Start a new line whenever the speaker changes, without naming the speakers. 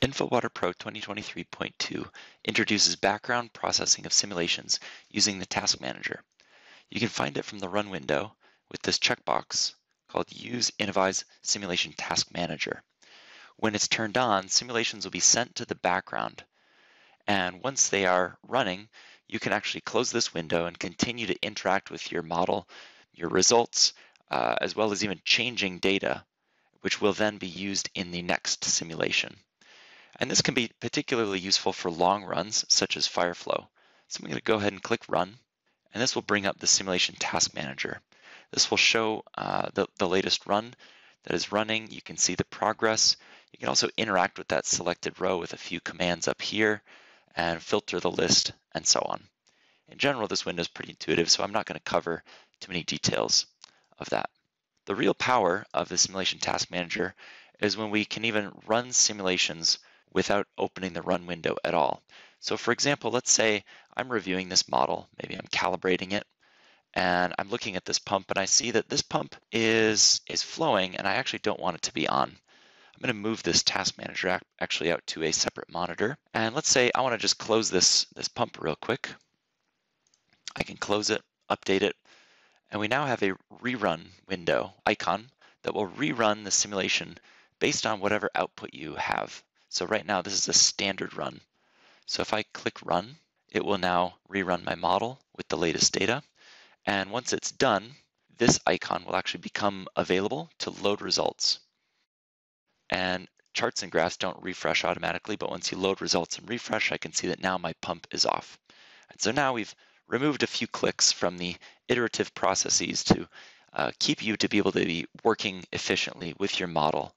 InfoWater Pro 2023.2 introduces background processing of simulations using the Task Manager. You can find it from the Run window with this checkbox called Use Innovyze Simulation Task Manager. When it's turned on, simulations will be sent to the background. And once they are running, you can actually close this window and continue to interact with your model, your results, uh, as well as even changing data, which will then be used in the next simulation. And this can be particularly useful for long runs, such as Fireflow. So I'm going to go ahead and click Run, and this will bring up the Simulation Task Manager. This will show uh, the, the latest run that is running. You can see the progress. You can also interact with that selected row with a few commands up here and filter the list and so on. In general, this window is pretty intuitive, so I'm not going to cover too many details of that. The real power of the Simulation Task Manager is when we can even run simulations without opening the run window at all. So for example, let's say I'm reviewing this model, maybe I'm calibrating it, and I'm looking at this pump and I see that this pump is, is flowing and I actually don't want it to be on. I'm gonna move this task manager actually out to a separate monitor. And let's say I wanna just close this, this pump real quick. I can close it, update it, and we now have a rerun window icon that will rerun the simulation based on whatever output you have. So right now this is a standard run. So if I click run, it will now rerun my model with the latest data. And once it's done, this icon will actually become available to load results. And charts and graphs don't refresh automatically, but once you load results and refresh, I can see that now my pump is off. And so now we've removed a few clicks from the iterative processes to uh, keep you to be able to be working efficiently with your model